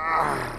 Ah.